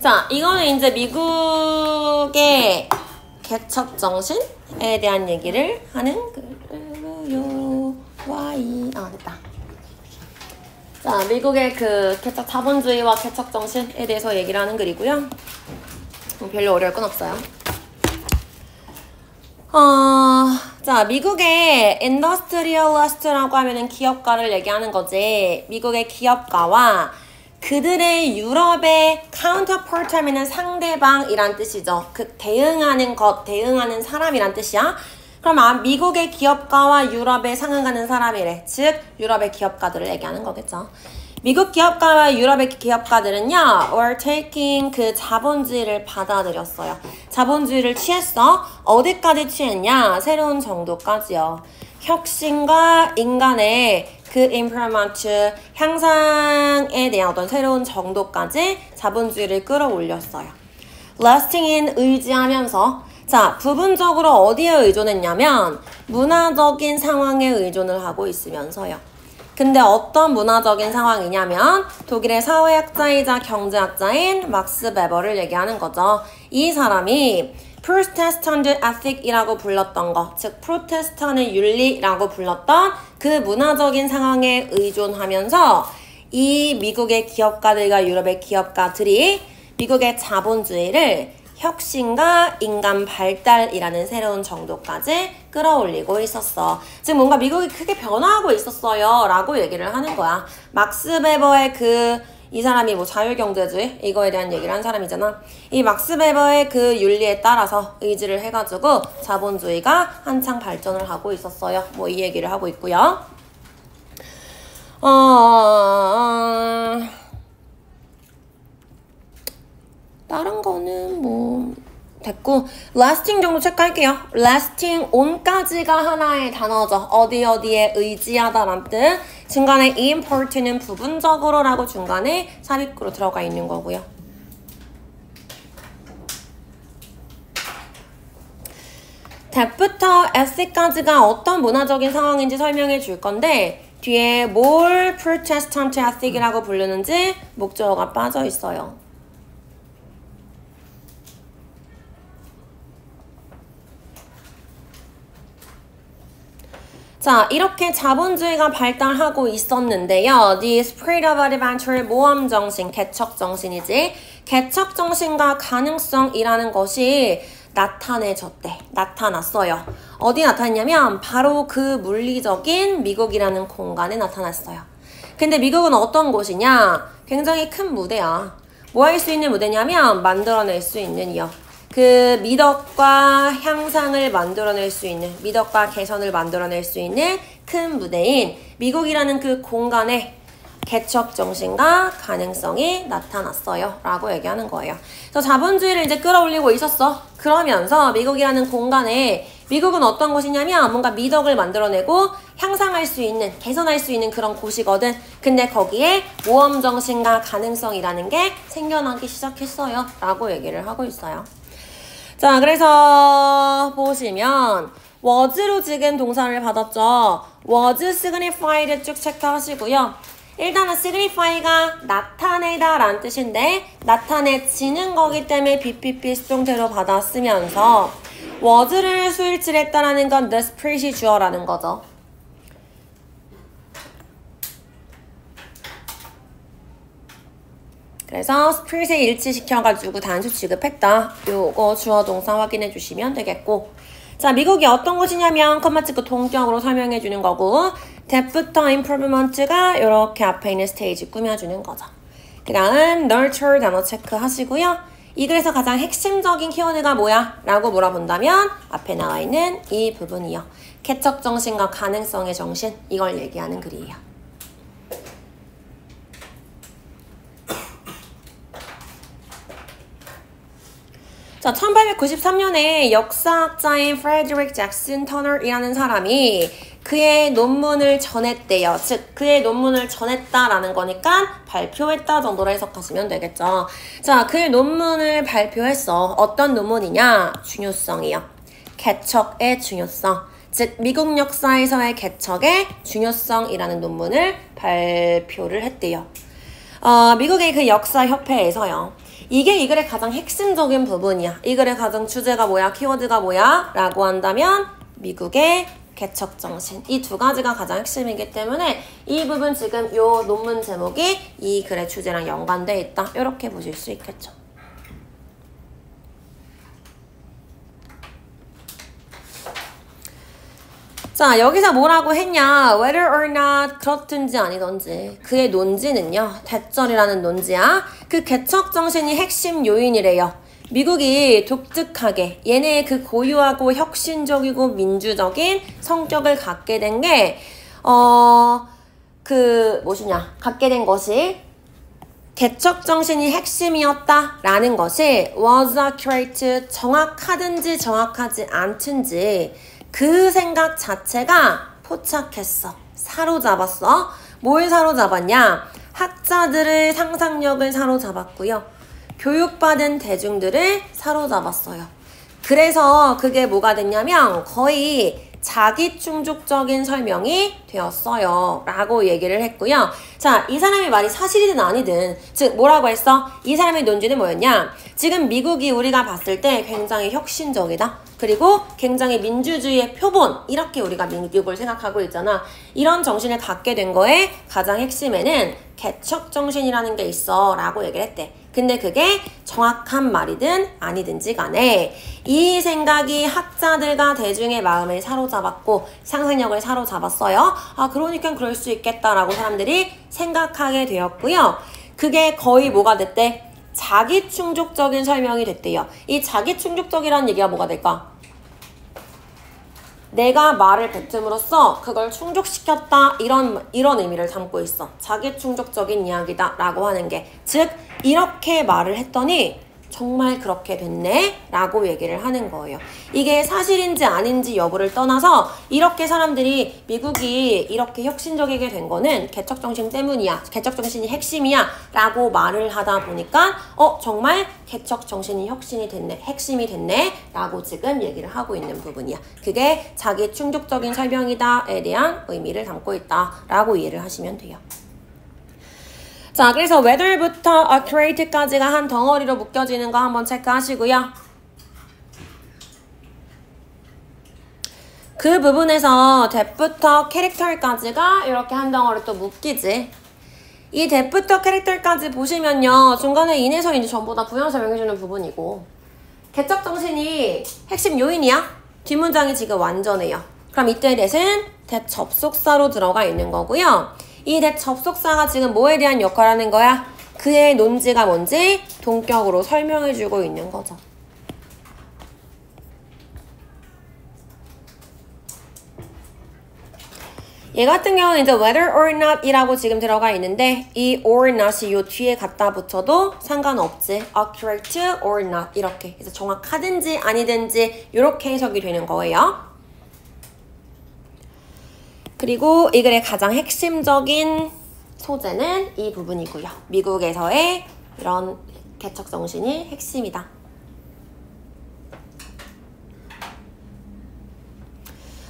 자, 이거는 이제 미국의 개척 정신에 대한 얘기를 하는 글요 와이 아 됐다. 자, 미국의 그 개척 자본주의와 개척 정신에 대해서 얘기를 하는 글이고요. 뭐 별로 어려울 건 없어요. 어, 자, 미국의 industrialist라고 하면은 기업가를 얘기하는 거지. 미국의 기업가와 그들의 유럽의 counterpart 하면은 상대방이란 뜻이죠. 그 대응하는 것, 대응하는 사람이란 뜻이야. 그럼 아, 미국의 기업가와 유럽에 상응하는 사람이래. 즉, 유럽의 기업가들을 얘기하는 거겠죠. 미국 기업가와 유럽의 기업가들은요, were taking 그 자본주의를 받아들였어요. 자본주의를 취했어. 어디까지 취했냐? 새로운 정도까지요. 혁신과 인간의 그 improvement 향상에 대한 어떤 새로운 정도까지 자본주의를 끌어올렸어요. resting인 의지하면서 자 부분적으로 어디에 의존했냐면 문화적인 상황에 의존을 하고 있으면서요. 근데 어떤 문화적인 상황이냐면 독일의 사회학자이자 경제학자인 막스 베버를 얘기하는 거죠. 이 사람이 Protestant ethic이라고 불렀던 거, 즉 프로테스탄의 윤리라고 불렀던 그 문화적인 상황에 의존하면서 이 미국의 기업가들과 유럽의 기업가들이 미국의 자본주의를 혁신과 인간 발달이라는 새로운 정도까지 끌어올리고 있었어. 즉 뭔가 미국이 크게 변화하고 있었어요. 라고 얘기를 하는 거야. 막스 베버의 그 이 사람이 뭐 자유경제주의 이거에 대한 얘기를 한 사람이잖아. 이 막스 베버의 그 윤리에 따라서 의지를 해가지고 자본주의가 한창 발전을 하고 있었어요. 뭐 이 얘기를 하고 있고요. 어... 어... 다른 거는 뭐 됐고 lasting 정도 체크할게요. lasting on까지가 하나의 단어죠. 어디 어디에 의지하다란 뜻. 중간에 import는 부분적으로라고 중간에 삽입구로 들어가 있는 거고요. that부터 s까지가 어떤 문화적인 상황인지 설명해 줄 건데 뒤에 뭘 protestant ethic이라고 부르는지 목적어가 빠져 있어요. 자, 이렇게 자본주의가 발달하고 있었는데요. The spirit of adventure, 모험 정신, 개척 정신이지. 개척 정신과 가능성이라는 것이 나타내졌대. 나타났어요. 어디 나타났냐면 바로 그 물리적인 미국이라는 공간에 나타났어요. 근데 미국은 어떤 곳이냐? 굉장히 큰 무대야. 뭐 할 수 있는 무대냐면 만들어낼 수 있는 이요. 그 미덕과 향상을 만들어낼 수 있는 미덕과 개선을 만들어낼 수 있는 큰 무대인 미국이라는 그 공간에 개척 정신과 가능성이 나타났어요. 라고 얘기하는 거예요. 그래서 자본주의를 이제 끌어올리고 있었어. 그러면서 미국이라는 공간에 미국은 어떤 곳이냐면 뭔가 미덕을 만들어내고 향상할 수 있는, 개선할 수 있는 그런 곳이거든. 근데 거기에 모험 정신과 가능성이라는 게 생겨나기 시작했어요. 라고 얘기를 하고 있어요. 자, 그래서 보시면 was로 지금 동사를 받았죠. was signified 쭉 체크하시고요. 일단은 signify가 나타내다 라는 뜻인데 나타내지는 거기 때문에 BPP 수동태로 받았으면서 was를 수일치했다라는 건 the spirit이 주어라는 거죠. 그래서 스프릿에 일치시켜가지고 단수 취급했다. 요거 주어 동사 확인해 주시면 되겠고 자 미국이 어떤 곳이냐면 컴마 찍고 동격으로 설명해 주는 거고 대부터 improvement가 이렇게 앞에 있는 스테이지 꾸며주는 거죠. 그 다음 nurture 단어 체크하시고요. 이 글에서 가장 핵심적인 키워드가 뭐야? 라고 물어본다면 앞에 나와 있는 이 부분이요. 개척 정신과 가능성의 정신 이걸 얘기하는 글이에요. 자, 1893년에 역사학자인 프레드릭 잭슨 터널이라는 사람이 그의 논문을 전했대요. 즉, 그의 논문을 전했다라는 거니까 발표했다 정도로 해석하시면 되겠죠. 자, 그의 논문을 발표했어. 어떤 논문이냐? 중요성이요. 개척의 중요성. 즉, 미국 역사에서의 개척의 중요성이라는 논문을 발표를 했대요. 어, 미국의 그 역사협회에서요. 이게 이 글의 가장 핵심적인 부분이야. 이 글의 가장 주제가 뭐야? 키워드가 뭐야? 라고 한다면 미국의 개척 정신 이 두 가지가 가장 핵심이기 때문에 이 부분 지금 이 논문 제목이 이 글의 주제랑 연관돼 있다. 이렇게 보실 수 있겠죠. 자 여기서 뭐라고 했냐? Whether or not 그렇든지 아니던지. 그의 논지는요 대절이라는 논지야. 그 개척 정신이 핵심 요인이래요. 미국이 독특하게 얘네의 그 고유하고 혁신적이고 민주적인 성격을 갖게 된 게 어그 무엇이냐? 갖게 된 것이 개척 정신이 핵심이었다라는 것이 was accurate 정확하든지 정확하지 않든지 그 생각 자체가 포착했어. 사로잡았어. 뭘 사로잡았냐? 학자들의 상상력을 사로잡았고요. 교육받은 대중들을 사로잡았어요. 그래서 그게 뭐가 됐냐면 거의 자기 충족적인 설명이 되었어요. 라고 얘기를 했고요. 자, 이 사람의 말이 사실이든 아니든, 즉, 뭐라고 했어? 이 사람의 논지는 뭐였냐? 지금 미국이 우리가 봤을 때 굉장히 혁신적이다. 그리고 굉장히 민주주의의 표본, 이렇게 우리가 미국을 생각하고 있잖아. 이런 정신을 갖게 된 거에 가장 핵심에는 개척 정신이라는 게 있어. 라고 얘기를 했대. 근데 그게 정확한 말이든 아니든지 간에 이 생각이 학자들과 대중의 마음을 사로잡았고 상상력을 사로잡았어요. 아, 그러니까 그럴 수 있겠다라고 사람들이 생각하게 되었고요. 그게 거의 뭐가 됐대? 자기 충족적인 설명이 됐대요. 이 자기 충족적이라는 얘기가 뭐가 될까? 내가 말을 뱉음으로써 그걸 충족시켰다 이런 이런 의미를 담고 있어. 자기 충족적인 이야기다라고 하는 게 즉 이렇게 말을 했더니 정말 그렇게 됐네? 라고 얘기를 하는 거예요. 이게 사실인지 아닌지 여부를 떠나서 이렇게 사람들이 미국이 이렇게 혁신적이게 된 거는 개척정신 때문이야. 개척정신이 핵심이야. 라고 말을 하다 보니까 어 정말 개척정신이 혁신이 됐네. 핵심이 됐네. 라고 지금 얘기를 하고 있는 부분이야. 그게 자기 충족적인 설명이다에 대한 의미를 담고 있다. 라고 이해를 하시면 돼요. 자, 그래서 whether부터 accurate까지가 한 덩어리로 묶여지는 거 한번 체크하시고요. 그 부분에서 that부터 character까지가 이렇게 한 덩어리 또 묶이지. 이 that부터 character까지 보시면요. 중간에 인해서 이제 전부 다 부연 설명해주는 부분이고 개척 정신이 핵심 요인이야. 뒷문장이 지금 완전해요. 그럼 이때 that은 that 접속사로 들어가 있는 거고요. 이 접속사가 지금 뭐에 대한 역할을 하는 거야? 그의 논지가 뭔지 동격으로 설명해주고 있는 거죠. 얘 같은 경우는 이제 whether or not 이라고 지금 들어가 있는데 이 or not이 요 뒤에 갖다 붙여도 상관없지. accurate or not 이렇게. 그래서 정확하든지 아니든지 이렇게 해석이 되는 거예요. 그리고 이 글의 가장 핵심적인 소재는 이 부분이고요. 미국에서의 이런 개척 정신이 핵심이다.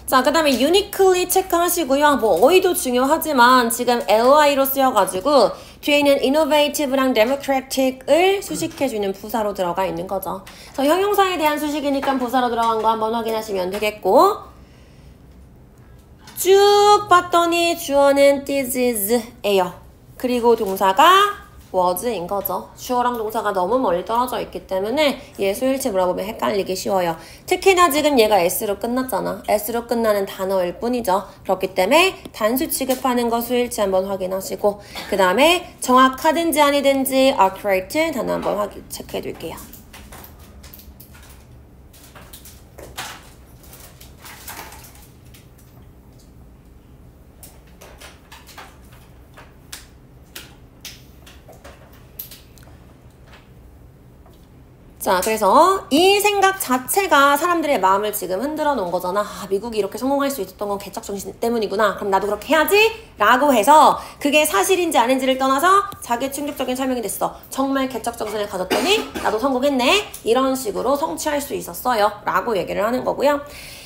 자, 그 다음에 uniquely 체크하시고요. 뭐 어휘도 중요하지만 지금 LI로 쓰여가지고 뒤에는 innovative랑 democratic을 수식해주는 부사로 들어가 있는 거죠. 저 형용사에 대한 수식이니까 부사로 들어간 거 한번 확인하시면 되겠고 쭉 봤더니 주어는 thisis예요. 그리고 동사가 was인 거죠. 주어랑 동사가 너무 멀리 떨어져 있기 때문에 얘 수일치 물어보면 헷갈리기 쉬워요. 특히나 지금 얘가 s로 끝났잖아. s로 끝나는 단어일 뿐이죠. 그렇기 때문에 단수 취급하는 거 수일치 한번 확인하시고 그 다음에 정확하든지 아니든지 accurate 단어 한번 확인 체크해 둘게요. 자, 그래서 이 생각 자체가 사람들의 마음을 지금 흔들어 놓은 거잖아. 아, 미국이 이렇게 성공할 수 있었던 건 개척 정신 때문이구나. 그럼 나도 그렇게 해야지. 라고 해서 그게 사실인지 아닌지를 떠나서 자기 충격적인 설명이 됐어. 정말 개척 정신을 가졌더니 나도 성공했네. 이런 식으로 성취할 수 있었어요. 라고 얘기를 하는 거고요.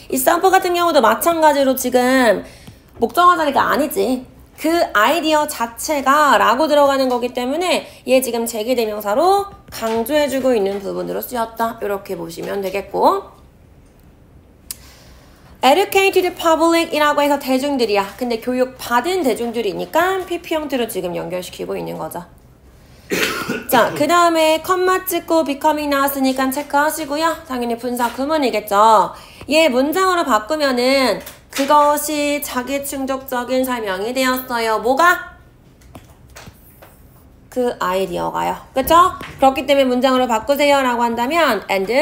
이 쌈프 같은 경우도 마찬가지로 지금 목적어 자리가 아니지. 그 아이디어 자체가 라고 들어가는 거기 때문에 얘 지금 제기대명사로 강조해주고 있는 부분으로 쓰였다. 이렇게 보시면 되겠고 educate the public 이라고 해서 대중들이야. 근데 교육 받은 대중들이니까 PP 형태로 지금 연결시키고 있는 거죠. 자, 그 다음에 컴마 찍고 becoming 나왔으니까 체크하시고요. 당연히 분사 구문이겠죠. 얘 문장으로 바꾸면은 그것이 자기 충족적인 설명이 되었어요. 뭐가? 그 아이디어가요. 그쵸? 그렇기 때문에 문장으로 바꾸세요 라고 한다면 and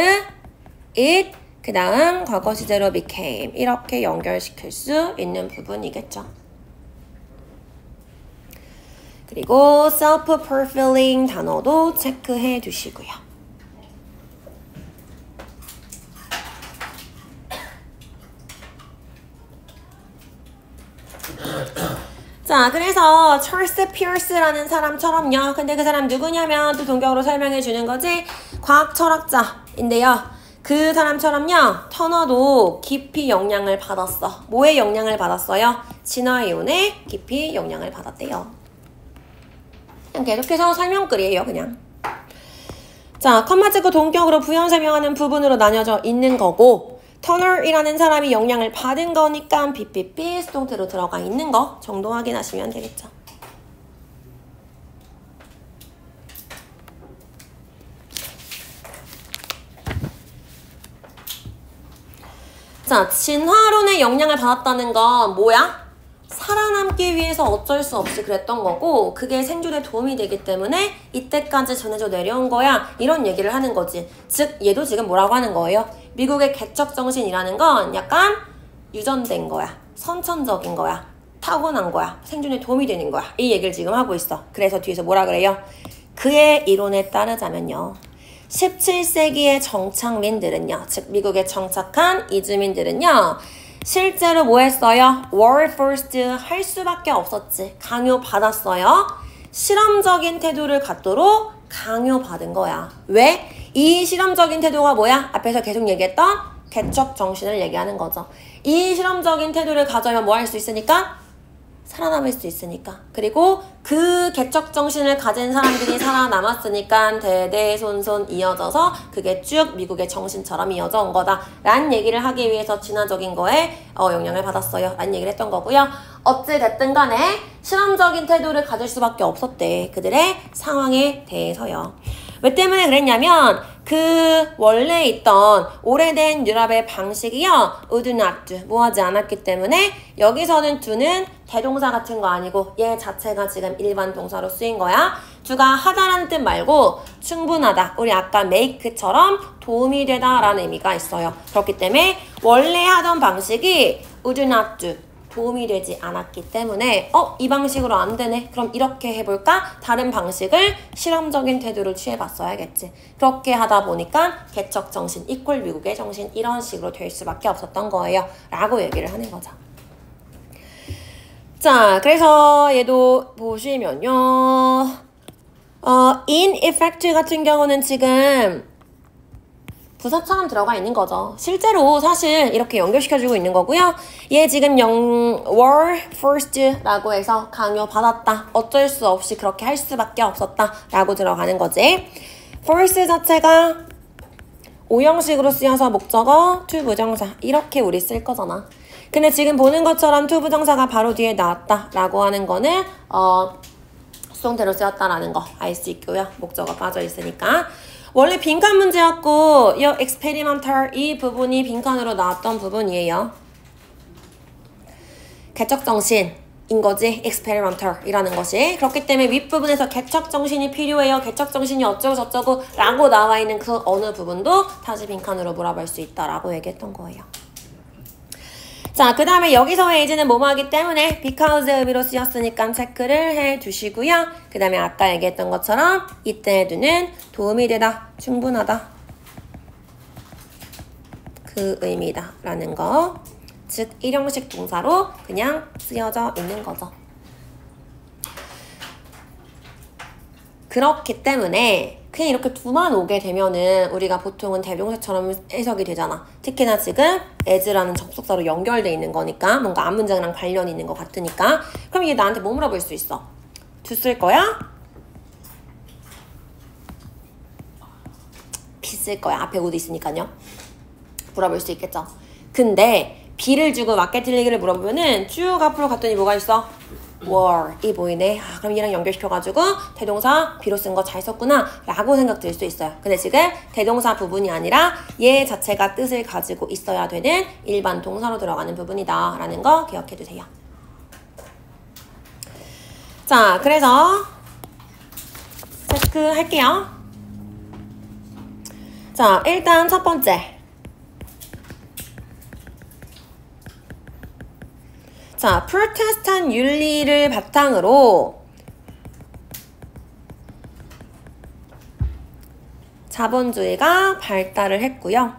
it 그 다음 과거 시제로 became 이렇게 연결시킬 수 있는 부분이겠죠. 그리고 self-fulfilling 단어도 체크해 두시고요. 자, 그래서 찰스 피어스라는 사람처럼요. 근데 그 사람 누구냐면 또 동격으로 설명해 주는 거지. 과학 철학자인데요. 그 사람처럼요. 터너도 깊이 영향을 받았어. 뭐에 영향을 받았어요? 진화이온에 깊이 영향을 받았대요. 그냥 계속해서 설명글이에요, 그냥. 자, 컴마 찍고 동격으로 부연 설명하는 부분으로 나뉘어져 있는 거고 터널이라는 사람이 영향을 받은 거니까 삐삐삐 수동태로 들어가 있는 거 정도 확인하시면 되겠죠. 자, 진화론의 영향을 받았다는 건 뭐야? 살아남기 위해서 어쩔 수 없이 그랬던 거고 그게 생존에 도움이 되기 때문에 이때까지 전해져 내려온 거야 이런 얘기를 하는 거지 즉 얘도 지금 뭐라고 하는 거예요? 미국의 개척 정신이라는 건 약간 유전된 거야 선천적인 거야 타고난 거야 생존에 도움이 되는 거야 이 얘기를 지금 하고 있어 그래서 뒤에서 뭐라 그래요? 그의 이론에 따르자면요 17세기의 정착민들은요 즉 미국에 정착한 이주민들은요 실제로 뭐 했어요? war first 할 수밖에 없었지. 강요 받았어요. 실험적인 태도를 갖도록 강요받은 거야. 왜? 이 실험적인 태도가 뭐야? 앞에서 계속 얘기했던 개척 정신을 얘기하는 거죠. 이 실험적인 태도를 가져야 뭐할 수 있으니까? 살아남을 수 있으니까. 그리고 그 개척 정신을 가진 사람들이 살아남았으니까 대대손손 이어져서 그게 쭉 미국의 정신처럼 이어져 온 거다. 라는 얘기를 하기 위해서 진화적인 거에 어, 영향을 받았어요. 라는 얘기를 했던 거고요. 어찌됐든 간에 실험적인 태도를 가질 수밖에 없었대. 그들의 상황에 대해서요. 왜 때문에 그랬냐면 그 원래 있던 오래된 유럽의 방식이요. would not 뭐 하지 않았기 때문에 여기서는 do는 대동사 같은 거 아니고 얘 자체가 지금 일반 동사로 쓰인 거야. do가 하다라는 뜻 말고 충분하다. 우리 아까 make처럼 도움이 되다 라는 의미가 있어요. 그렇기 때문에 원래 하던 방식이 do 도움이 되지 않았기 때문에 어? 이 방식으로 안 되네. 그럼 이렇게 해볼까? 다른 방식을 실험적인 태도를 취해봤어야겠지. 그렇게 하다 보니까 개척 정신, 이퀄 미국의 정신 이런 식으로 될 수밖에 없었던 거예요. 라고 얘기를 하는 거죠. 자, 그래서 얘도 보시면요. 어, in effect 같은 경우는 지금 부사처럼 들어가 있는 거죠. 실제로 사실 이렇게 연결시켜주고 있는 거고요. 얘 지금 영, were first라고 해서 강요받았다. 어쩔 수 없이 그렇게 할 수밖에 없었다. 라고 들어가는 거지. first 자체가 오형식으로 쓰여서 목적어, to 부정사 이렇게 우리 쓸 거잖아. 근데 지금 보는 것처럼 to 부정사가 바로 뒤에 나왔다. 라고 하는 거는 어, 수동태로 쓰였다라는 거 알 수 있고요. 목적어 빠져 있으니까. 원래 빈칸 문제였고 이 experimental 이 부분이 빈칸으로 나왔던 부분이에요. 개척 정신 인 거지 experimental 이라는 것이 그렇기 때문에 윗부분에서 개척 정신이 필요해요. 개척 정신이 어쩌고 저쩌고 라고 나와 있는 그 어느 부분도 다시 빈칸으로 몰아볼 수 있다라고 얘기했던 거예요. 자, 그 다음에 여기서의 이제는 뭐뭐하기 때문에 because 의미로 쓰였으니까 체크를 해 두시고요. 그 다음에 아까 얘기했던 것처럼 이때 두는 도움이 되다, 충분하다. 그 의미다 라는 거. 즉, 일형식 동사로 그냥 쓰여져 있는 거죠. 그렇기 때문에 그냥 이렇게 두만 오게 되면은 우리가 보통은 대명사처럼 해석이 되잖아. 특히나 지금 as라는 접속사로 연결돼 있는 거니까 뭔가 앞 문장이랑 관련이 있는 것 같으니까 그럼 이게 나한테 뭐 물어볼 수 있어? 두 쓸 거야? 비 쓸 거야. 앞에 옷 있으니까요. 물어볼 수 있겠죠. 근데 B를 주고 맞게 틀리기를 물어보면은 쭉 앞으로 갔더니 뭐가 있어? Were이 보이네. 아, 그럼 얘랑 연결시켜가지고 대동사 B로 쓴 거 잘 썼구나 라고 생각 들 수 있어요. 근데 지금 대동사 부분이 아니라 얘 자체가 뜻을 가지고 있어야 되는 일반 동사로 들어가는 부분이다 라는 거 기억해 두세요. 자, 그래서 체크할게요. 자, 일단 첫 번째. 자, 프로테스탄 윤리를 바탕으로 자본주의가 발달을 했고요.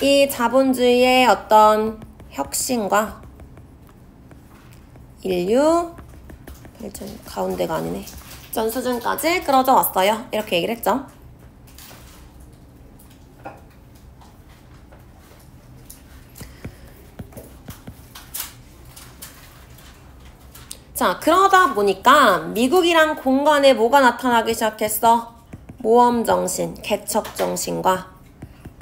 이 자본주의의 어떤 혁신과 인류 가운데가 아니네. 전 수준까지 끌어져 왔어요. 이렇게 얘기를 했죠. 자, 그러다 보니까 미국이랑 공간에 뭐가 나타나기 시작했어? 모험 정신, 개척 정신과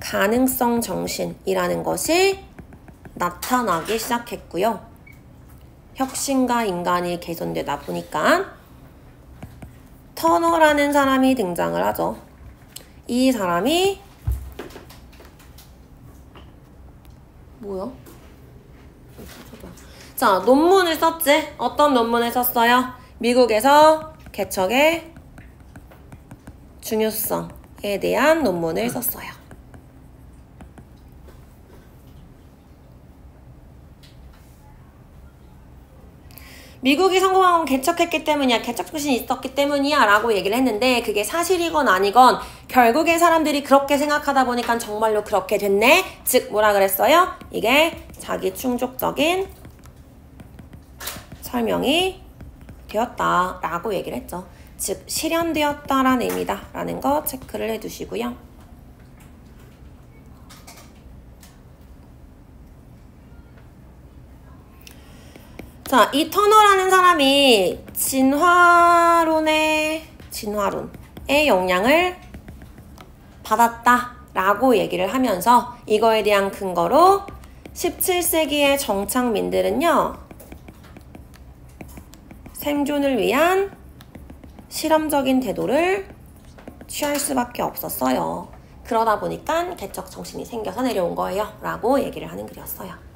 가능성 정신이라는 것이 나타나기 시작했고요. 혁신과 인간이 개선되다 보니까 터너라는 사람이 등장을 하죠. 이 사람이 뭐야? 자, 논문을 썼지? 어떤 논문을 썼어요? 미국에서 개척의 중요성에 대한 논문을 썼어요. 미국이 성공한 건 개척했기 때문이야. 개척 정신이 있었기 때문이야. 라고 얘기를 했는데 그게 사실이건 아니건 결국에 사람들이 그렇게 생각하다 보니까 정말로 그렇게 됐네. 즉 뭐라 그랬어요? 이게 자기 충족적인 설명이 되었다 라고 얘기를 했죠. 즉 실현되었다라는 의미다 라는 거 체크를 해두시고요. 자, 이 터너라는 사람이 진화론의 진화론의 영향을 받았다 라고 얘기를 하면서 이거에 대한 근거로 17세기의 정착민들은요. 생존을 위한 실험적인 태도를 취할 수밖에 없었어요. 그러다 보니까 개척 정신이 생겨서 내려온 거예요. 라고 얘기를 하는 글이었어요.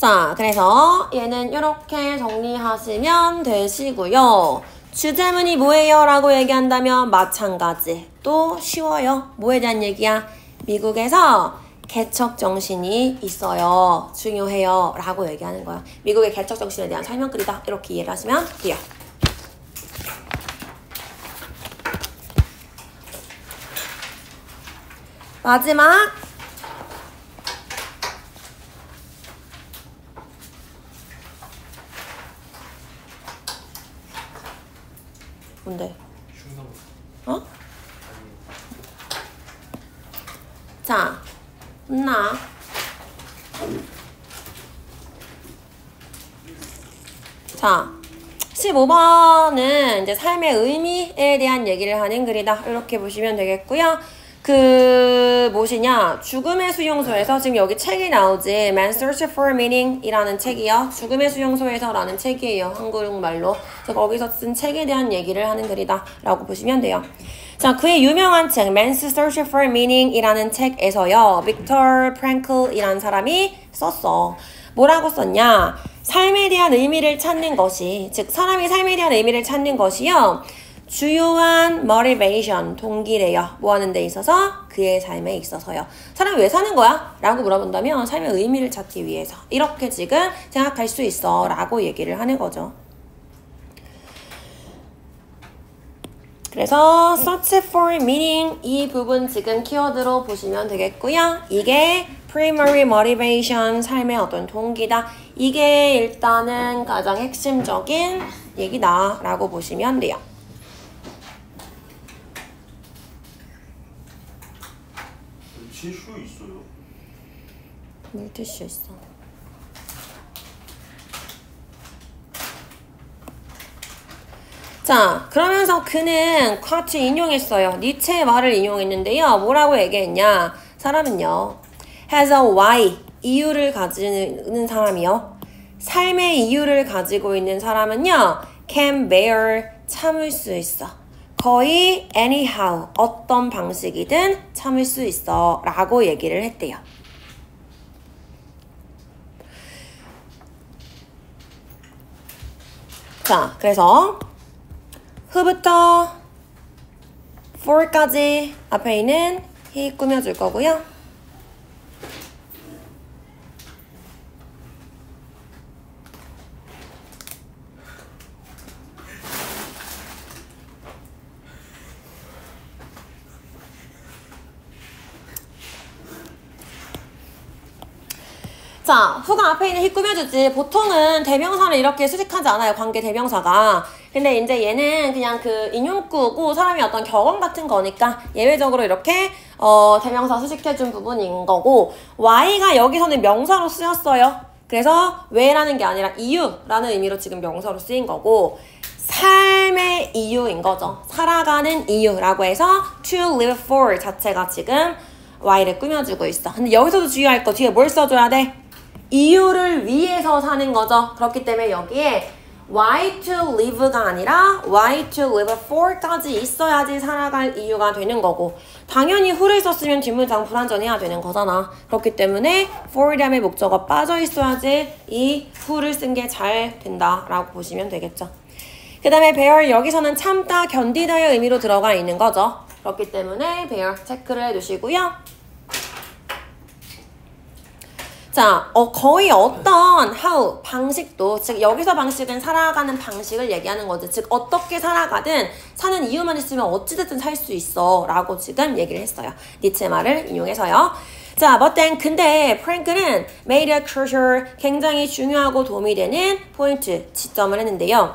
자, 그래서 얘는 이렇게 정리하시면 되시고요. 주제문이 뭐예요? 라고 얘기한다면 마찬가지. 또 쉬워요. 뭐에 대한 얘기야? 미국에서 개척 정신이 있어요. 중요해요. 라고 얘기하는 거야. 미국의 개척 정신에 대한 설명글이다. 이렇게 이해를 하시면 돼요. 마지막 뭔데? 어? 자, 혼나. 자, 15번은 이제 삶의 의미에 대한 얘기를 하는 글이다. 이렇게 보시면 되겠고요. 그 무엇이냐? 죽음의 수용소에서 지금 여기 책이 나오지. Man's Search for Meaning 이라는 책이요. 죽음의 수용소에서 라는 책이에요. 한국말로. 그래서 거기서 쓴 책에 대한 얘기를 하는 글이다 라고 보시면 돼요. 자 그의 유명한 책 Man's Search for Meaning 이라는 책에서요. 빅터 프랭클 이라는 사람이 썼어. 뭐라고 썼냐 삶에 대한 의미를 찾는 것이, 즉, 사람이 삶에 대한 의미를 찾는 것이요. 주요한 motivation, 동기래요. 뭐 하는 데 있어서 그의 삶에 있어서요. 사람 왜 사는 거야? 라고 물어본다면 삶의 의미를 찾기 위해서. 이렇게 지금 생각할 수 있어. 라고 얘기를 하는 거죠. 그래서 search for meaning 이 부분 지금 키워드로 보시면 되겠고요. 이게 primary motivation 삶의 어떤 동기다. 이게 일단은 가장 핵심적인 얘기다 라고 보시면 돼요. 실수 있어요. 물티슈 있어. 자, 그러면서 그는 쿼트 인용했어요. 니체의 말을 인용했는데요. 뭐라고 얘기했냐? 사람은요. Has a why, 이유를 가지는 사람이요. 삶의 이유를 가지고 있는 사람은요. can bear, 참을 수 있어. 거의 anyhow, 어떤 방식이든 참을 수 있어. 라고 얘기를 했대요. 자, 그래서 who부터 for까지 앞에 있는 he 꾸며줄 거고요. 자, 후가 앞에 있는 히 꾸며주지. 보통은 대명사를 이렇게 수식하지 않아요. 관계 대명사가. 근데 이제 얘는 그냥 그 인용구고 사람이 어떤 경험 같은 거니까 예외적으로 이렇게 어, 대명사 수식해준 부분인 거고 Y가 여기서는 명사로 쓰였어요. 그래서 왜라는 게 아니라 이유라는 의미로 지금 명사로 쓰인 거고 삶의 이유인 거죠. 살아가는 이유라고 해서 to live for 자체가 지금 Y를 꾸며주고 있어. 근데 여기서도 주의할 거 뒤에 뭘 써줘야 돼? 이유를 위해서 사는 거죠. 그렇기 때문에 여기에 why to live가 아니라 why to live for까지 있어야지 살아갈 이유가 되는 거고 당연히 who를 썼으면 뒷문장 불완전해야 되는 거잖아. 그렇기 때문에 for 다음에 목적어 빠져 있어야지 이 who를 쓴 게 잘 된다라고 보시면 되겠죠. 그 다음에 bear 여기서는 참다, 견디다의 의미로 들어가 있는 거죠. 그렇기 때문에 bear 체크를 해두시고요. 자, 어, 거의 어떤 how 방식도 즉 여기서 방식은 살아가는 방식을 얘기하는 거지. 즉 어떻게 살아가든 사는 이유만 있으면 어찌됐든 살 수 있어라고 지금 얘기를 했어요. 니체 말을 인용해서요. 자, but then 근데 프랭크는 made a crucial 굉장히 중요하고 도움이 되는 포인트 지점을 했는데요.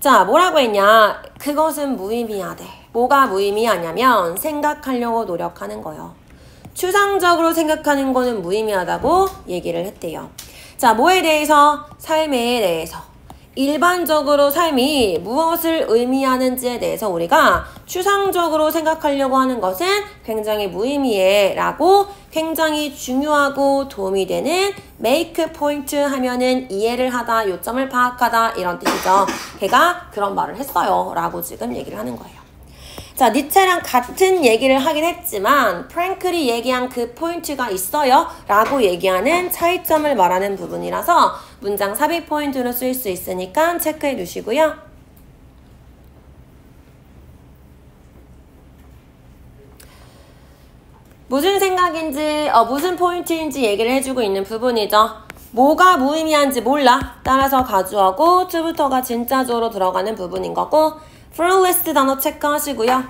자, 뭐라고 했냐? 그것은 무의미하대. 뭐가 무의미하냐면 생각하려고 노력하는 거예요. 추상적으로 생각하는 거는 무의미하다고 얘기를 했대요. 자, 뭐에 대해서? 삶에 대해서. 일반적으로 삶이 무엇을 의미하는지에 대해서 우리가 추상적으로 생각하려고 하는 것은 굉장히 무의미해 라고 굉장히 중요하고 도움이 되는 make point 하면은 이해를 하다, 요점을 파악하다 이런 뜻이죠. 걔가 그런 말을 했어요 라고 지금 얘기를 하는 거예요. 자, 니체랑 같은 얘기를 하긴 했지만 프랭클이 얘기한 그 포인트가 있어요 라고 얘기하는 차이점을 말하는 부분이라서 문장 삽입 포인트로 쓰일 수 있으니까 체크해 두시고요. 무슨 생각인지 어, 무슨 포인트인지 얘기를 해주고 있는 부분이죠. 뭐가 무의미한지 몰라. 따라서 가주하고 to부터가 진짜조로 들어가는 부분인 거고 fruitless 단어 체크하시고요.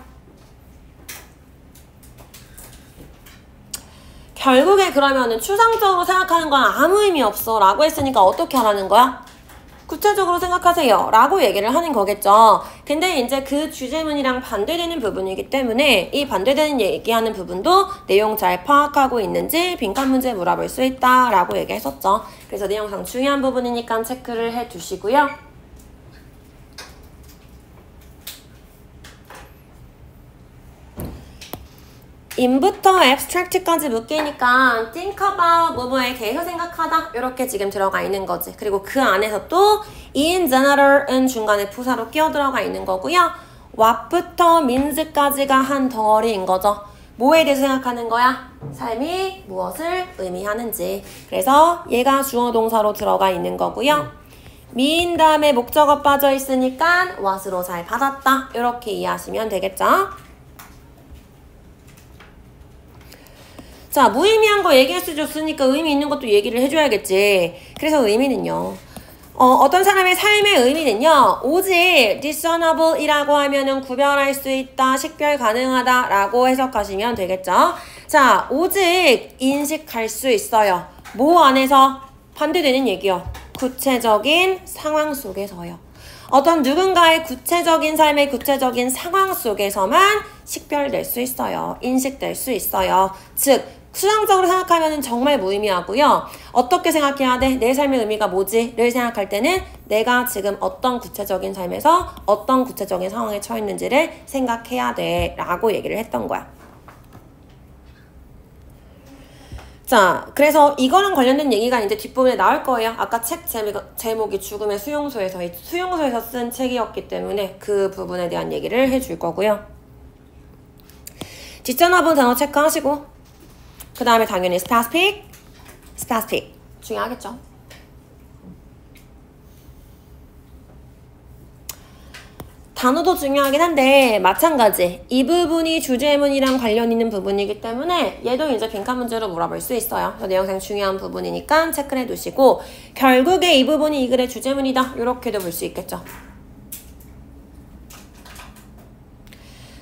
결국에 그러면은 추상적으로 생각하는 건 아무 의미 없어 라고 했으니까 어떻게 하라는 거야? 구체적으로 생각하세요 라고 얘기를 하는 거겠죠. 근데 이제 그 주제문이랑 반대되는 부분이기 때문에 이 반대되는 얘기하는 부분도 내용 잘 파악하고 있는지 빈칸 문제 물어볼 수 있다 라고 얘기했었죠. 그래서 내용상 중요한 부분이니까 체크를 해 두시고요. 인부터 abstract까지 묶이니까 think about 뭐뭐에 대해서 생각하다 이렇게 지금 들어가 있는 거지. 그리고 그 안에서 또 in general은 중간에 부사로 끼어 들어가 있는 거고요. what부터 means까지가 한 덩어리인 거죠. 뭐에 대해서 생각하는 거야? 삶이 무엇을 의미하는지. 그래서 얘가 주어 동사로 들어가 있는 거고요. mean 다음에 목적어 빠져 있으니까 what으로 잘 받았다. 이렇게 이해하시면 되겠죠? 자, 무의미한 거 얘기할 수 줬으니까 의미 있는 것도 얘기를 해줘야겠지. 그래서 의미는요. 어, 어떤 사람의 삶의 의미는요, 오직 discernible이라고 하면은 구별할 수 있다, 식별 가능하다 라고 해석하시면 되겠죠. 자, 오직 인식할 수 있어요. 뭐 안에서? 반대되는 얘기요. 구체적인 상황 속에서요. 어떤 누군가의 구체적인 삶의 구체적인 상황 속에서만 식별될 수 있어요. 인식될 수 있어요. 즉, 수상적으로 생각하면 정말 무의미하고요. 어떻게 생각해야 돼? 내 삶의 의미가 뭐지? 를 생각할 때는 내가 지금 어떤 구체적인 삶에서 어떤 구체적인 상황에 처해 있는지를 생각해야 돼. 라고 얘기를 했던 거야. 자, 그래서 이거랑 관련된 얘기가 이제 뒷부분에 나올 거예요. 아까 책 제목, 제목이 죽음의 수용소에서, 수용소에서 쓴 책이었기 때문에 그 부분에 대한 얘기를 해줄 거고요. 뒷전화본 단어 체크하시고, 그 다음에 당연히 specific, specific. 중요하겠죠? 단어도 중요하긴 한데 마찬가지 이 부분이 주제문이랑 관련 있는 부분이기 때문에 얘도 이제 빈칸 문제로 물어볼 수 있어요. 내용상 중요한 부분이니까 체크를 해두시고 결국에 이 부분이 이 글의 주제문이다 이렇게도 볼 수 있겠죠.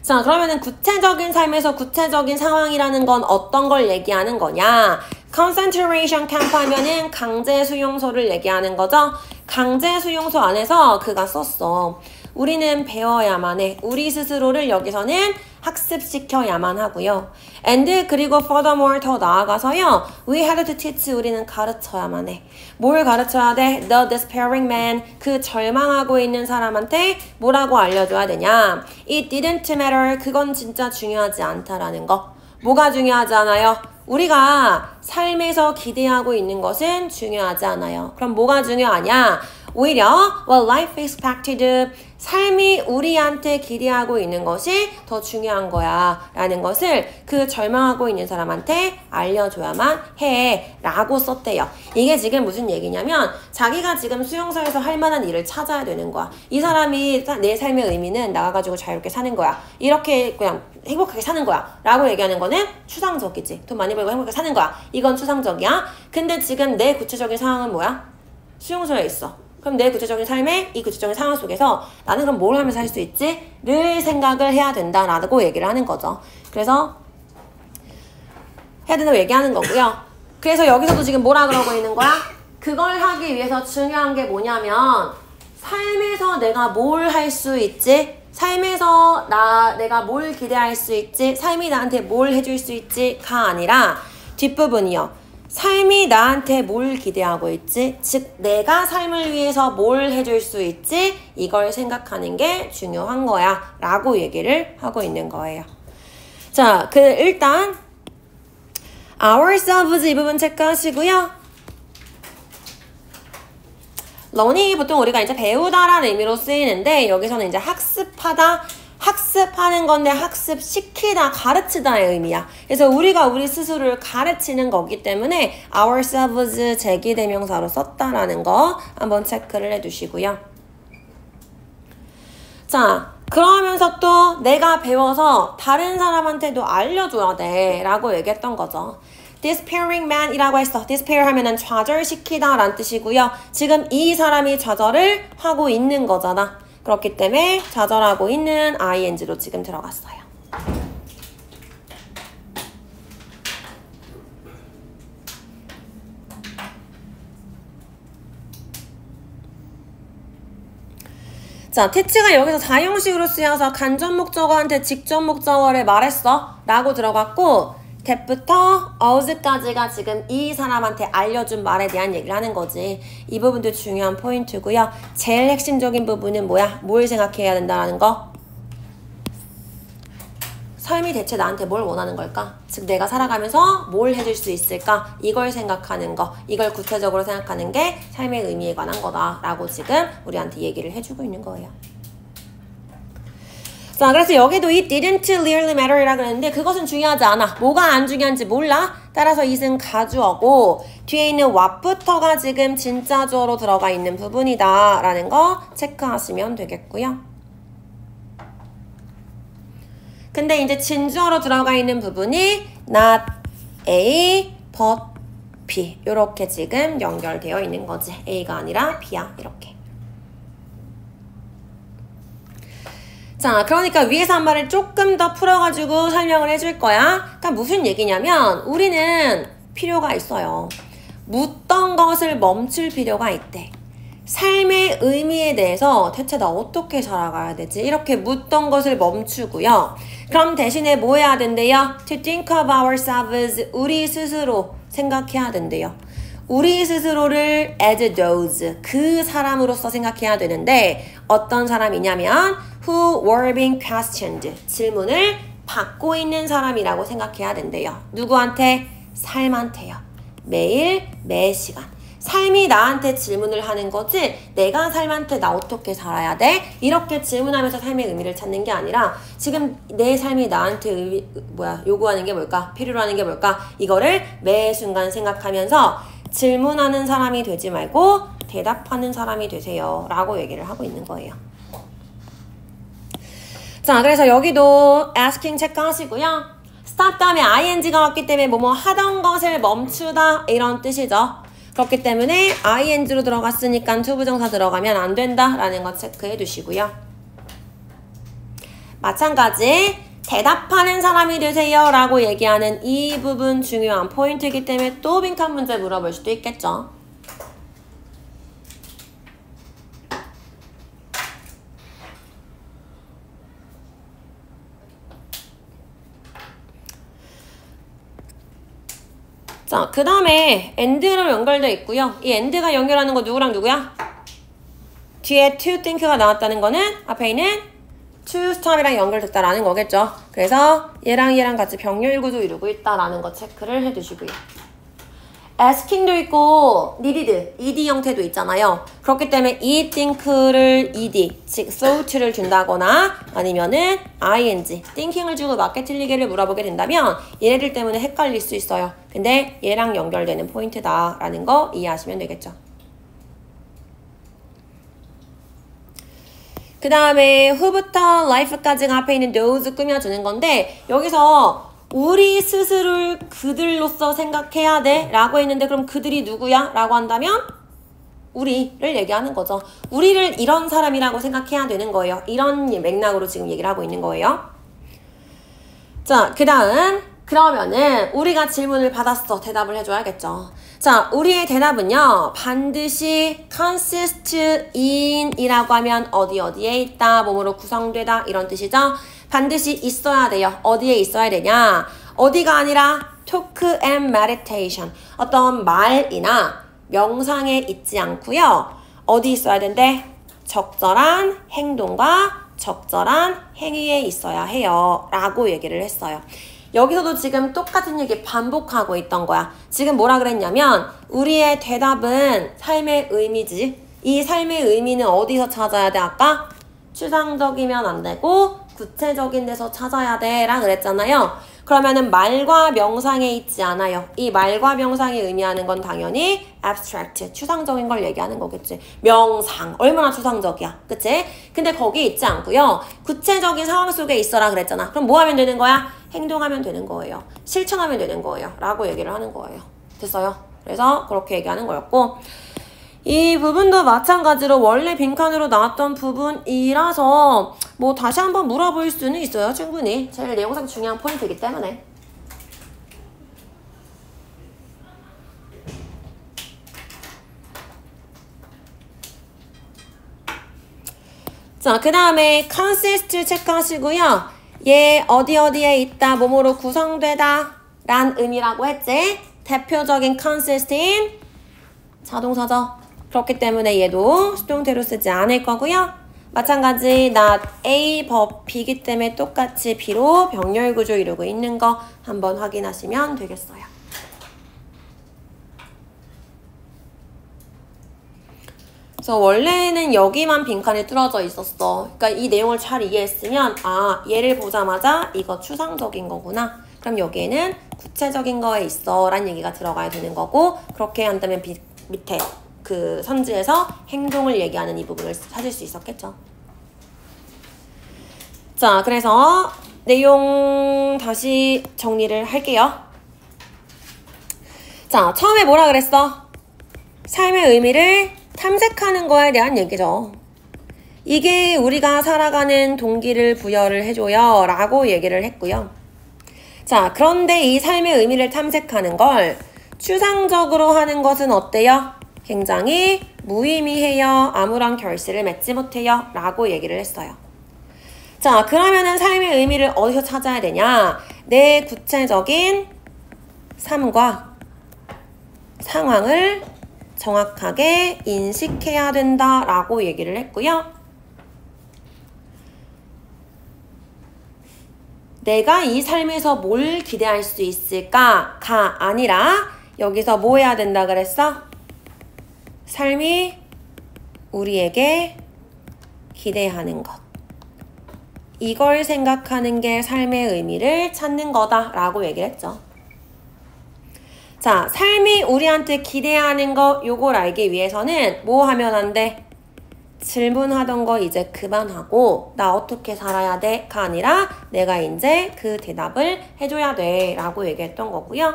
자 그러면은 구체적인 삶에서 구체적인 상황이라는 건 어떤 걸 얘기하는 거냐? concentration camp 하면은 강제 수용소를 얘기하는 거죠? 강제 수용소 안에서 그가 썼어 우리는 배워야만 해. 우리 스스로를 여기서는 학습시켜야만 하고요. And 그리고 furthermore 더 나아가서요. We had to teach 우리는 가르쳐야만 해. 뭘 가르쳐야 돼? The despairing man 그 절망하고 있는 사람한테 뭐라고 알려줘야 되냐? It didn't matter 그건 진짜 중요하지 않다라는 거. 뭐가 중요하지 않아요? 우리가 삶에서 기대하고 있는 것은 중요하지 않아요. 그럼 뭐가 중요하냐? 오히려 well, life expected 삶이 우리한테 기대하고 있는 것이 더 중요한 거야 라는 것을 그 절망하고 있는 사람한테 알려줘야만 해 라고 썼대요. 이게 지금 무슨 얘기냐면 자기가 지금 수용소에서 할 만한 일을 찾아야 되는 거야. 이 사람이 내 삶의 의미는 나가가지고 자유롭게 사는 거야. 이렇게 그냥 행복하게 사는 거야. 라고 얘기하는 거는 추상적이지. 돈 많이 벌고 행복하게 사는 거야. 이건 추상적이야. 근데 지금 내 구체적인 상황은 뭐야? 수용소에 있어 그럼 내 구체적인 삶의 이 구체적인 상황 속에서 나는 그럼 뭘 하면서 할 수 있지? 를 생각을 해야 된다라고 얘기를 하는 거죠. 그래서 해야 된다고 얘기하는 거고요. 그래서 여기서도 지금 뭐라 그러고 있는 거야? 그걸 하기 위해서 중요한 게 뭐냐면 삶에서 내가 뭘 할 수 있지? 삶에서 나 내가 뭘 기대할 수 있지? 삶이 나한테 뭘 해줄 수 있지가 아니라 뒷부분이요. 삶이 나한테 뭘 기대하고 있지? 즉, 내가 삶을 위해서 뭘 해줄 수 있지? 이걸 생각하는 게 중요한 거야. 라고 얘기를 하고 있는 거예요. 자, 그, 일단, ourselves 이 부분 체크하시고요. learning이 보통 우리가 이제 배우다라는 의미로 쓰이는데, 여기서는 이제 학습하다, 학습하는 건데 학습시키다, 가르치다의 의미야. 그래서 우리가 우리 스스로를 가르치는 거기 때문에 ourselves 제기대명사로 썼다라는 거 한번 체크를 해두시고요. 자, 그러면서 또 내가 배워서 다른 사람한테도 알려줘야 돼 라고 얘기했던 거죠. despairing man이라고 했어. despair 하면은 좌절시키다 라는 뜻이고요. 지금 이 사람이 좌절을 하고 있는 거잖아. 그렇기 때문에 좌절하고 있는 ing로 지금 들어갔어요. 자, teach가 여기서 4형식으로 쓰여서 간접 목적어한테 직접 목적어를 말했어 라고 들어갔고 that부터 as까지가 지금 이 사람한테 알려준 말에 대한 얘기를 하는 거지. 이 부분도 중요한 포인트고요. 제일 핵심적인 부분은 뭐야? 뭘 생각해야 된다는 거? 삶이 대체 나한테 뭘 원하는 걸까? 즉 내가 살아가면서 뭘 해줄 수 있을까? 이걸 생각하는 거, 이걸 구체적으로 생각하는 게 삶의 의미에 관한 거다라고 지금 우리한테 얘기를 해주고 있는 거예요. 자, 그래서 여기도 it didn't really matter이라 그랬는데 그것은 중요하지 않아. 뭐가 안 중요한지 몰라. 따라서 it은 가주어고 뒤에 있는 what부터가 지금 진짜 주어로 들어가 있는 부분이다 라는 거 체크하시면 되겠고요. 근데 이제 진주어로 들어가 있는 부분이 not A, but B 이렇게 지금 연결되어 있는 거지. A가 아니라 B야 이렇게. 자, 그러니까 위에서 한 말을 조금 더 풀어가지고 설명을 해줄 거야. 그러니까 무슨 얘기냐면 우리는 필요가 있어요. 묻던 것을 멈출 필요가 있대. 삶의 의미에 대해서 대체 나 어떻게 살아가야 되지? 이렇게 묻던 것을 멈추고요. 그럼 대신에 뭐 해야 된대요? To think of ourselves. 우리 스스로 생각해야 된대요. 우리 스스로를 as those. 그 사람으로서 생각해야 되는데 어떤 사람이냐면 who were being questioned. 질문을 받고 있는 사람이라고 생각해야 된대요. 누구한테? 삶한테요. 매일, 매 시간. 삶이 나한테 질문을 하는 거지 내가 삶한테 나 어떻게 살아야 돼? 이렇게 질문하면서 삶의 의미를 찾는 게 아니라 지금 내 삶이 나한테 의미, 뭐야 요구하는 게 뭘까? 필요로 하는 게 뭘까? 이거를 매 순간 생각하면서 질문하는 사람이 되지 말고 대답하는 사람이 되세요 라고 얘기를 하고 있는 거예요 자 그래서 여기도 asking 체크하시고요 stop 다음에 ing가 왔기 때문에 뭐뭐 하던 것을 멈추다 이런 뜻이죠 그렇기 때문에 ing로 들어갔으니까 투부정사 들어가면 안 된다라는 거 체크해 두시고요. 마찬가지 대답하는 사람이 되세요 라고 얘기하는 이 부분 중요한 포인트이기 때문에 또 빈칸 문제 물어볼 수도 있겠죠. 자, 그 다음에 end로 연결되어 있고요. 이 end가 연결하는 거 누구랑 누구야? 뒤에 to think가 나왔다는 거는 앞에 있는 to stop이랑 연결됐다라는 거겠죠. 그래서 얘랑 얘랑 같이 병렬 구조 이루고 있다라는 거 체크를 해두시고요. Asking도 있고 needed, ed 형태도 있잖아요. 그렇기 때문에 이 think를 ed, 즉 thought를 준다거나 아니면은 ing, thinking을 주고 맞게 틀리게를 물어보게 된다면 얘네들 때문에 헷갈릴 수 있어요. 근데 얘랑 연결되는 포인트다라는 거 이해하시면 되겠죠. 그 다음에 who부터 life까지가 앞에 있는 those 꾸며주는 건데 여기서 우리 스스로를 그들로서 생각해야 돼 라고 했는데 그럼 그들이 누구야? 라고 한다면 우리를 얘기하는 거죠. 우리를 이런 사람이라고 생각해야 되는 거예요. 이런 맥락으로 지금 얘기를 하고 있는 거예요. 자, 그 다음 그러면은 우리가 질문을 받았어. 대답을 해줘야겠죠. 자, 우리의 대답은요. 반드시 consist in 이라고 하면 어디 어디에 있다, 몸으로 구성되다 이런 뜻이죠. 반드시 있어야 돼요. 어디에 있어야 되냐? 어디가 아니라 talk and meditation. 어떤 말이나 명상에 있지 않고요. 어디 있어야 된대? 적절한 행동과 적절한 행위에 있어야 해요. 라고 얘기를 했어요. 여기서도 지금 똑같은 얘기 반복하고 있던 거야. 지금 뭐라 그랬냐면 우리의 대답은 삶의 의미지. 이 삶의 의미는 어디서 찾아야 돼? 아까 추상적이면 안 되고 구체적인 데서 찾아야 돼라 그랬잖아요. 그러면은 말과 명상에 있지 않아요. 이 말과 명상이 의미하는 건 당연히 abstract, 추상적인 걸 얘기하는 거겠지. 명상, 얼마나 추상적이야. 그치? 근데 거기 있지 않고요. 구체적인 상황 속에 있어라 그랬잖아. 그럼 뭐 하면 되는 거야? 행동하면 되는 거예요. 실천하면 되는 거예요. 라고 얘기를 하는 거예요. 됐어요? 그래서 그렇게 얘기하는 거였고 이 부분도 마찬가지로 원래 빈칸으로 나왔던 부분이라서 뭐 다시 한번 물어볼 수는 있어요. 충분히. 제일 내용상 중요한 포인트이기 때문에. 자, 그 다음에 consist 체크하시고요. 얘 어디 어디에 있다, 몸으로 구성되다 란 의미라고 했지? 대표적인 consist in 자동사죠. 그렇기 때문에 얘도 수동태로 쓰지 않을 거고요. 마찬가지 not A 법 B이기 때문에 똑같이 B로 병렬 구조 이루고 있는 거 한번 확인하시면 되겠어요. 그래서 원래는 여기만 빈칸이 뚫어져 있었어. 그러니까 이 내용을 잘 이해했으면 아 얘를 보자마자 이거 추상적인 거구나. 그럼 여기에는 구체적인 거에 있어 라는 얘기가 들어가야 되는 거고 그렇게 한다면 비, 밑에 그 선지에서 행동을 얘기하는 이 부분을 찾을 수 있었겠죠. 자, 그래서 내용 다시 정리를 할게요. 자, 처음에 뭐라 그랬어? 삶의 의미를 탐색하는 거에 대한 얘기죠. 이게 우리가 살아가는 동기를 부여를 해줘요. 라고 얘기를 했고요. 자, 그런데 이 삶의 의미를 탐색하는 걸 추상적으로 하는 것은 어때요? 굉장히 무의미해요. 아무런 결실을 맺지 못해요. 라고 얘기를 했어요. 자, 그러면은 삶의 의미를 어디서 찾아야 되냐? 내 구체적인 삶과 상황을 정확하게 인식해야 된다 라고 얘기를 했고요. 내가 이 삶에서 뭘 기대할 수 있을까가 아니라 여기서 뭐 해야 된다 그랬어? 삶이 우리에게 기대하는 것. 이걸 생각하는 게 삶의 의미를 찾는 거다라고 얘기를 했죠. 자, 삶이 우리한테 기대하는 거 요걸 알기 위해서는 뭐 하면 안 돼? 질문하던 거 이제 그만하고 나 어떻게 살아야 돼? 가 아니라 내가 이제 그 대답을 해줘야 돼 라고 얘기했던 거고요.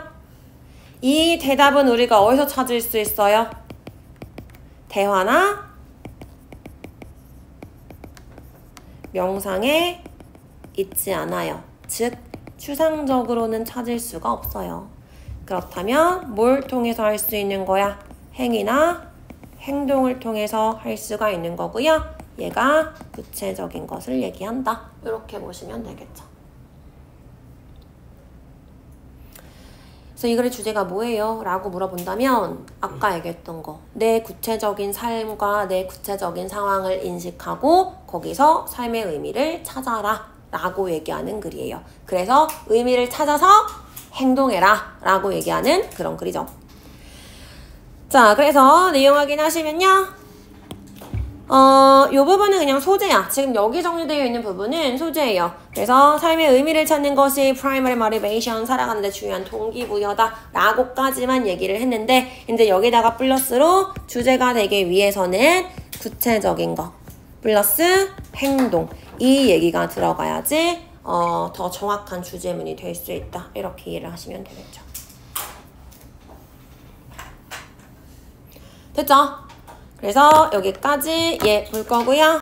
이 대답은 우리가 어디서 찾을 수 있어요? 대화나 명상에 있지 않아요. 즉, 추상적으로는 찾을 수가 없어요. 그렇다면 뭘 통해서 할 수 있는 거야? 행위나 행동을 통해서 할 수가 있는 거고요. 얘가 구체적인 것을 얘기한다. 이렇게 보시면 되겠죠. 그래서 이 글의 주제가 뭐예요? 라고 물어본다면 아까 얘기했던 거. 내 구체적인 삶과 내 구체적인 상황을 인식하고 거기서 삶의 의미를 찾아라. 라고 얘기하는 글이에요. 그래서 의미를 찾아서 행동해라. 라고 얘기하는 그런 글이죠. 자, 그래서 내용 확인하시면요. 어, 요 부분은 그냥 소재야. 지금 여기 정리되어 있는 부분은 소재예요. 그래서 삶의 의미를 찾는 것이 primary motivation, 살아가는데 중요한 동기부여다. 라고까지만 얘기를 했는데, 이제 여기다가 플러스로 주제가 되기 위해서는 구체적인 거, 플러스 행동. 이 얘기가 들어가야지, 어, 더 정확한 주제문이 될 수 있다. 이렇게 이해를 하시면 되겠죠. 됐죠? 그래서 여기까지 예 볼 거고요.